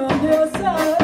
on your side.